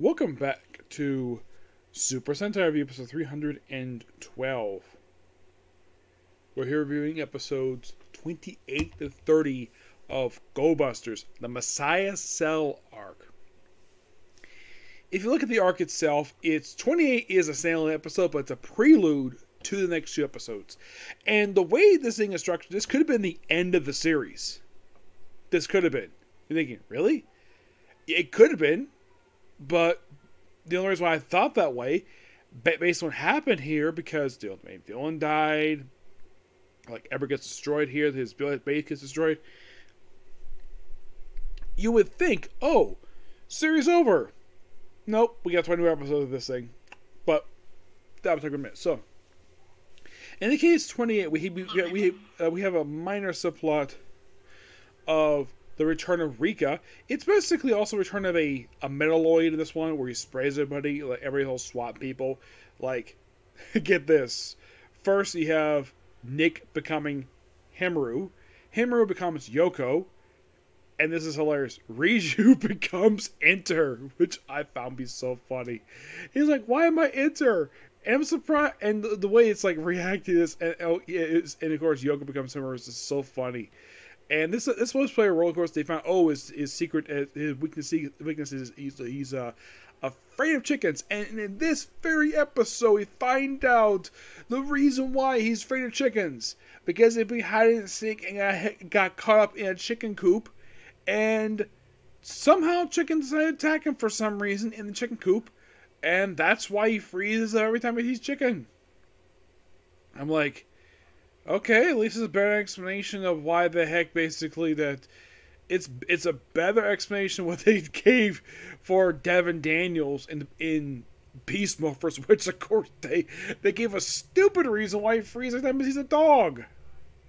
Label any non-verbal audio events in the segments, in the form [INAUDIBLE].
Welcome back to Super Sentai Review, episode 312. We're here reviewing episodes 28 to 30 of Go Busters, the Messiah Cell arc. If you look at the arc itself, it's 28 is a standalone episode, but it's a prelude to the next two episodes. And the way this thing is structured, this could have been the end of the series. This could have been. You're thinking, really? It could have been, but the only reason why I thought that way, based on what happened here, because the main villain died, like Ever gets destroyed here, his base gets destroyed. You would think, oh, series over. Nope, we got 20 episodes of this thing, but that would take a minute. So, in the case 28, we we we, uh, we have a minor subplot of the return of Rika. It's basically also return of a, a Metaloid in this one where he sprays everybody, like every whole swap people. Like, [LAUGHS] get this. First, you have Nick becoming Hiromu. Hiromu becomes Yoko. And this is hilarious. [LAUGHS] Ryuji [LAUGHS] becomes Enter, which I found be so funny. He's like, "Why am I Enter?" I'm surprised, and the, the way it's like reacting to this, and, oh, and of course Yoko becomes Himuru is so funny. And this this multiplayer roller coaster they found oh his his secret his weakness weakness is he's he's uh, afraid of chickens. And in this very episode, we find out the reason why he's afraid of chickens because if he hadn't seek and got, got caught up in a chicken coop, and somehow chickens decided to attack him for some reason in the chicken coop, and that's why he freezes every time he sees chicken. I'm like Okay, at least it's a better explanation of why the heck basically that it's it's a better explanation what [LAUGHS] they gave for Devon Daniels in in Beast Morphers, [LAUGHS] which of course they they gave a stupid reason why he freezes them because he's a dog.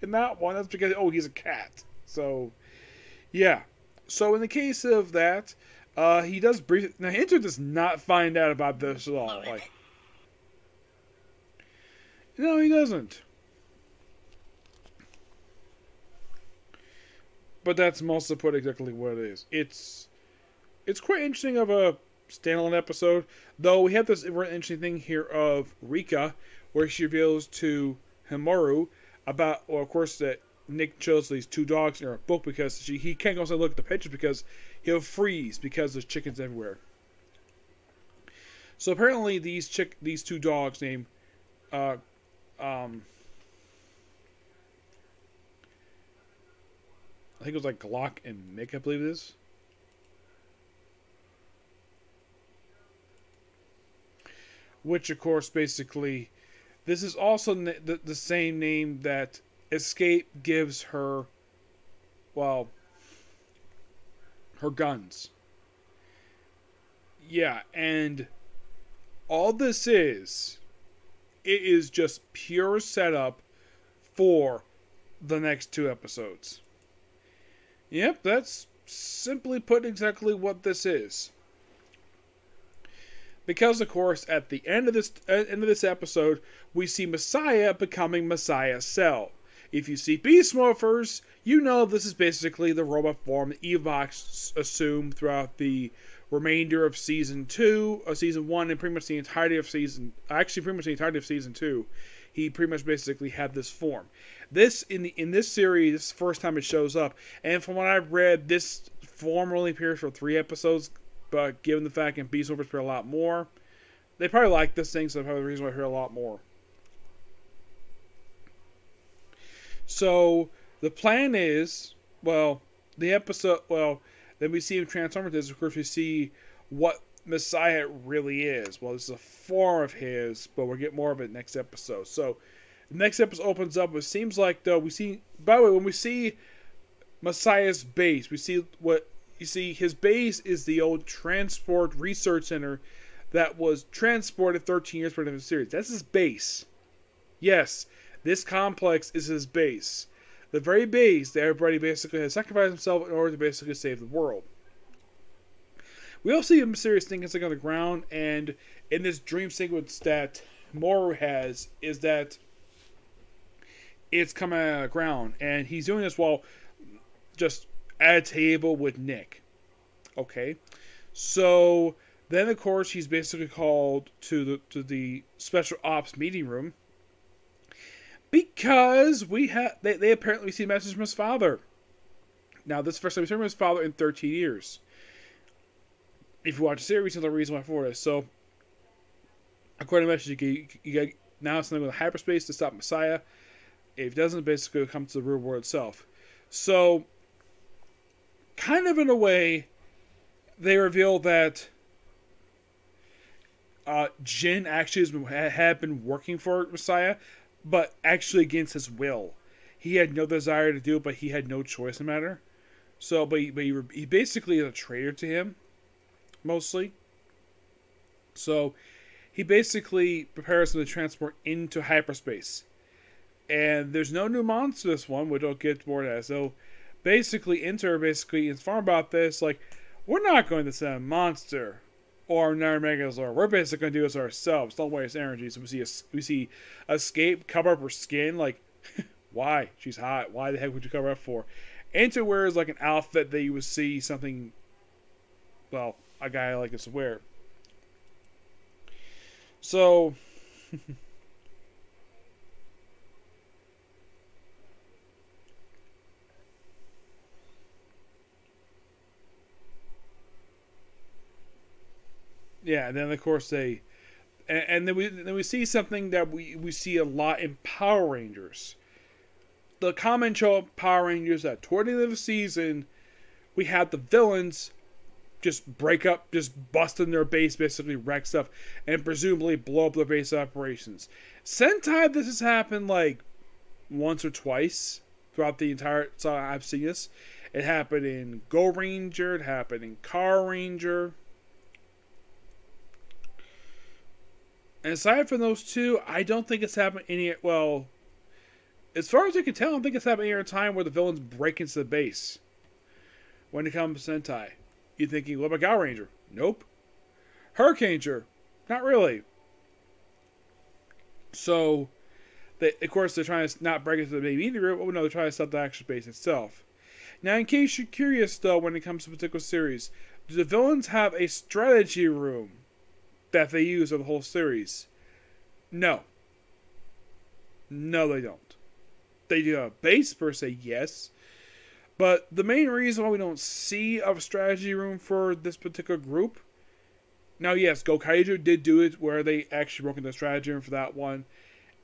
In that one, that's because oh he's a cat. So yeah. So in the case of that, uh, he does brief. Now Enter does not find out about this at all. Like, no, he doesn't. But that's most of put exactly what it is. It's it's quite interesting of a standalone episode, though we have this interesting thing here of Rika, where she reveals to Hiromu about, well, of course, that Nick chose these two dogs in her book because she, he can't go and look at the pictures because he'll freeze because there's chickens everywhere. So apparently these chick these two dogs named uh, um, think it was like Glock and Nick, I believe it is. Which, of course, basically, this is also the, the same name that Escape gives her, well, her guns. Yeah, and all this is, it is just pure setup for the next two episodes. Yep, that's simply put exactly what this is. Because of course, at the end of this uh, end of this episode, we see Messiah becoming Messiah Cell. If you see Beast Morphers, you know this is basically the robot form Evox assumed throughout the remainder of season two, uh, season one, and pretty much the entirety of season. Actually, pretty much the entirety of season two, he pretty much basically had this form. This in the in this series, first time it shows up, and from what I've read, this form only appears for three episodes. But given the fact that Beast Morphers appear a lot more, they probably like this thing, so probably the reason why I hear a lot more. So the plan is, well, the episode, well, then we see him transform into this. Of course, we see what Messiah really is. Well, this is a form of his, but we'll get more of it next episode. So the next episode opens up. It seems like though we see. By the way, when we see Messiah's base, we see what you see. His base is the old Transport Research Center that was transported 13 years before the series. That's his base. Yes, this complex is his base. The very base that everybody basically has sacrificed himself in order to basically save the world. We also see a mysterious thing inside on the ground, and in this dream sequence that Moru has, is that it's coming out of the ground, and he's doing this while just at a table with Nick. Okay, so Then, of course, he's basically called to the to the special ops meeting room because we have they, they apparently see a message from his father. Now, this is the first time he's heard from his father in 13 years. If you watch the series, there's the reason why for this. So, according to message, you get, you get now go to hyperspace to stop Messiah. If it doesn't, basically come to the real world itself. So, kind of in a way, they reveal that uh, Jin actually has been, had been working for Messiah, but actually against his will. He had no desire to do it, but he had no choice in the matter. So, but he, but he, he basically is a traitor to him, mostly. So, he basically prepares him to transport into hyperspace. And there's no new monster this one, which I'll get more that. So, basically, Enter basically informed about this, like, we're not going to send a monster or another Megazord. We're basically going to do this ourselves. Don't waste energy. So we see a, we see escape cover up her skin. Like, [LAUGHS] why? She's hot. Why the heck would you cover up for? Enter wears like an outfit that you would see something. Well, a guy like this wear. So. [LAUGHS] yeah, and then of course they, and, and, then we then we see something that we we see a lot in Power Rangers. The common show of Power Rangers that toward the end of the season, we had the villains just break up, just bust in their base, basically wreck stuff, and presumably blow up their base operations. Sentai, this has happened like once or twice throughout the entire. So I've seen this. It happened in Goranger. It happened in Carranger. And aside from those two, I don't think it's happened any. Well, as far as I can tell, I don't think it's happened any time where the villains break into the base. When it comes to Sentai, you thinking, what about Gaoranger? Nope. Hurricane Ranger, not really. So, they, of course, they're trying to not break into the main media room. Oh no, they're trying to stop the action base itself. Now, in case you're curious, though, when it comes to a particular series, do the villains have a strategy room? that they use of the whole series. No. No, they don't. They do have a base per se, yes. But the main reason why we don't see a strategy room for this particular group. Now, yes, Gokaiger did do it where they actually broke into the strategy room for that one.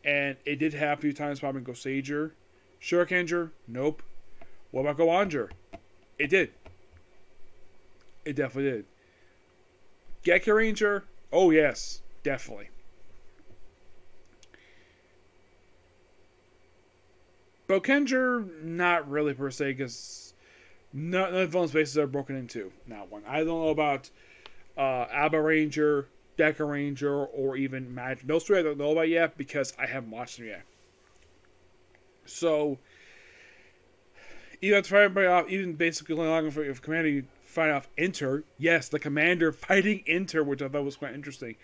And it did happen a few times, probably Goseiger. Shurikanger? Nope. What about Go It did. It definitely did. Gekiranger? Oh yes, definitely. Boukenger, not really per se, because none of the spaces are broken into. Not one. I don't know about uh, Abaranger, Dekaranger, or even Magic. Three I don't know about yet because I haven't watched them yet. So, even have to everybody off, even basically logging for Commander fight off Enter. Yes, the commander [LAUGHS] fighting Enter, which I thought was quite interesting.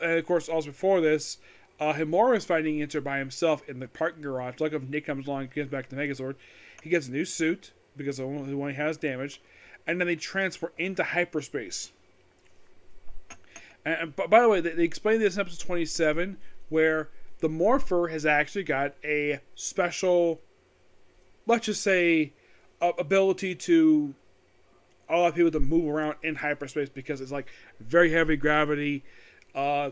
And of course, also before this, uh, Hiromu is fighting Enter by himself in the parking garage. Like if Nick comes along and gets back to Megazord, he gets a new suit because the one he has damaged, and then they transfer into hyperspace. And, and by the way, they, they explained this in episode 27 where the Morpher has actually got a special, let's just say, ability to allow people to move around in hyperspace because it's like very heavy gravity. Uh,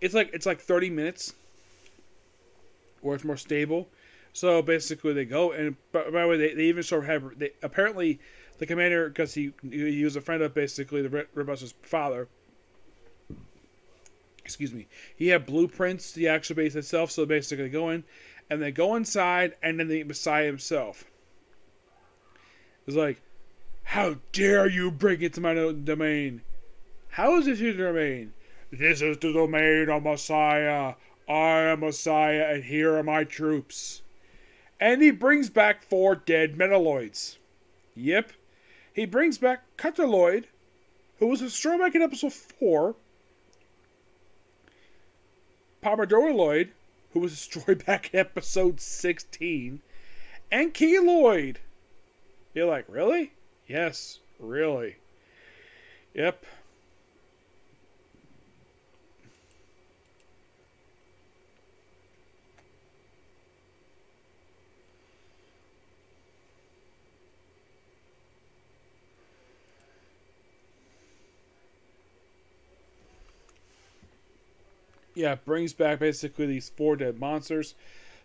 it's like it's like 30 minutes, where it's more stable. So basically, they go and by, the way, they, they even sort of have they apparently the commander because he he was a friend of basically the Red father. Excuse me. He had blueprints to the actual base itself. So basically, they go in and they go inside, and then the Messiah himself. It's like how dare you bring it to my domain? How is this your domain? This is the domain of Messiah. I am Messiah, and here are my troops. And he brings back four dead Metaloids. Yep. He brings back Cutterloid, who was destroyed back in episode 4. Pomodoroloid, who was destroyed back in episode 16. And Keloid. You're like, really? Yes, really. Yep. Yeah, brings back basically these four dead monsters.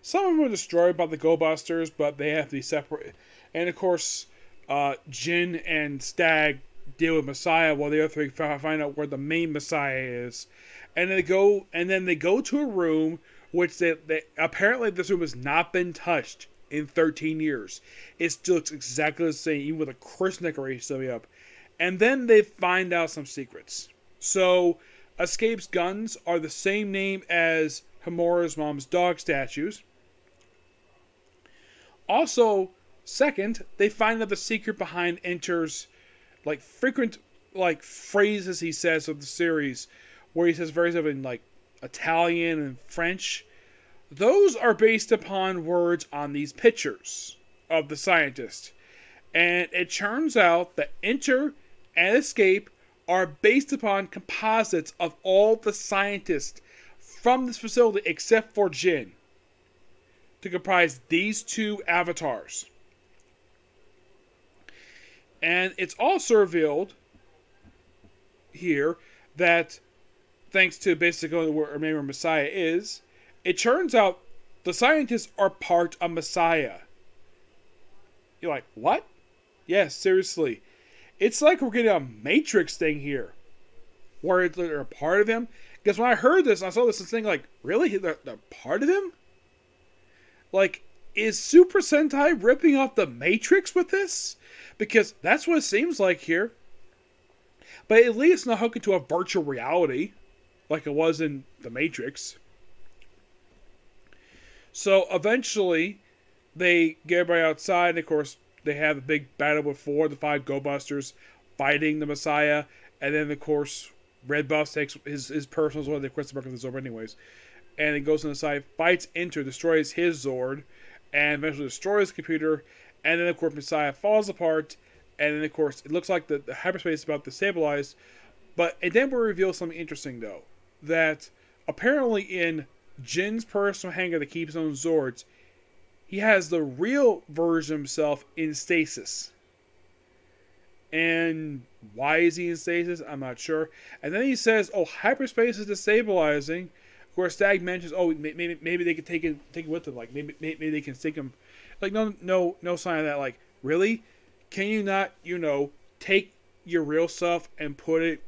Some of them are destroyed by the Go Busters, but they have to be separate. And of course, uh, Jin and Stag deal with Messiah while the other three find out where the main Messiah is. And they go and then they go to a room which they, they apparently this room has not been touched in 13 years. It still looks exactly the same, even with a Christmas decoration up. And then they find out some secrets. So, Escape's guns are the same name as Hiromu's mom's dog statues. Also, second, they find out the secret behind Enter's like frequent like phrases he says of the series, where he says of in like Italian and French. Those are based upon words on these pictures of the scientist. And it turns out that Enter and Escape are based upon composites of all the scientists from this facility except for Jin to comprise these two avatars. And it's also revealed here that thanks to basically where where Messiah is, it turns out the scientists are part of Messiah. You're like, what? Yes, seriously. It's like we're getting a Matrix thing here. Where they're a part of him. Because when I heard this, I saw this thing like, really? They're, they're part of him? Like, is Super Sentai ripping off the Matrix with this? Because that's what it seems like here. But at least not hook it to a virtual reality like it was in The Matrix. So eventually, they get everybody outside, and of course, they have a big battle with four of the five Go Busters fighting the Messiah, and then of course, Red Buff takes his his personal Zord, they quit the the Zord anyways, and he goes on the side, fights Enter, destroys his Zord, and eventually destroys the computer, and then of course Messiah falls apart, and then of course it looks like the, the hyperspace is about to stabilize, but and then we reveal something interesting though that apparently in Jin's personal hangar that keeps on Zords, he has the real version of himself in stasis. And why is he in stasis? I'm not sure. And then he says, "Oh, hyperspace is destabilizing." Of course, Stag mentions, "Oh, maybe maybe they could take it take it with them. Like maybe maybe they can stick him." Like no no no sign of that. Like really, can you not you know take your real stuff and put it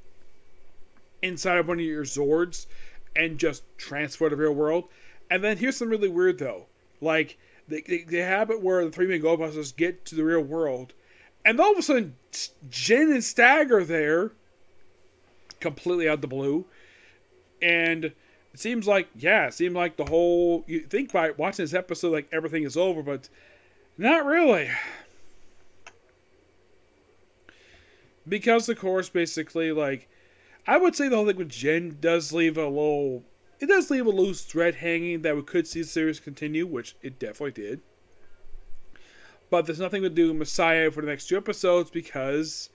inside of one of your Zords and just transfer to the real world. And then here's some really weird though. Like they, they, have it where the three main Go Busters get to the real world, and all of a sudden Jin and Stag are there, completely out of the blue, and it seems like yeah, it seems like the whole you think by watching this episode like everything is over, but not really. Because of course, basically like I would say the whole thing with Jin does leave a little. It does leave a loose thread hanging that we could see the series continue, which it definitely did. But there's nothing to do with Messiah for the next two episodes because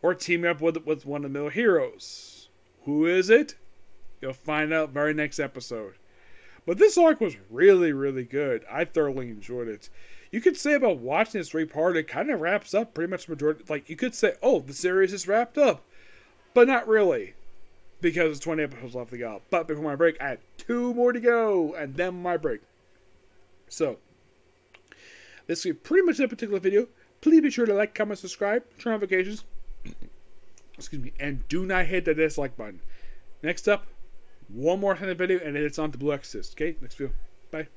we're teaming up with with one of the middle heroes. Who is it? You'll find out very next episode. But this arc was really, really good. I thoroughly enjoyed it. You could say about watching this three part, it kind of wraps up pretty much the majority. Like you could say, oh, the series is wrapped up but not really because it's 20 episodes left to go. But before my break, I had two more to go, and then my break. So, this is pretty much that particular video. Please be sure to like, comment, subscribe, turn on notifications. [CLEARS THROAT] Excuse me, and do not hit the dislike button. Next up, one more kind of video, and it's on to Blue Exorcist. Okay, next video. Bye.